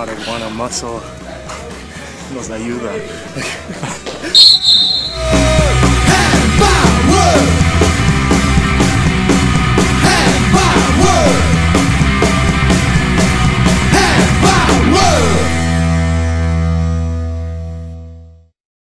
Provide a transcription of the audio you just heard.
marijuana muscle nos ayuda.